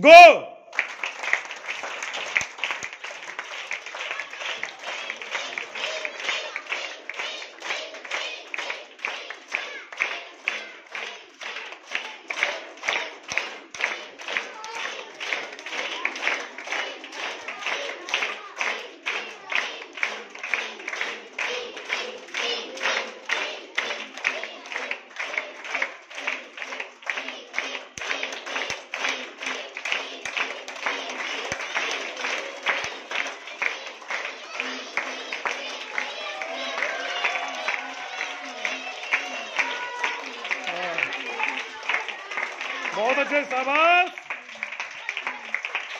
Go! 同志们，同志们！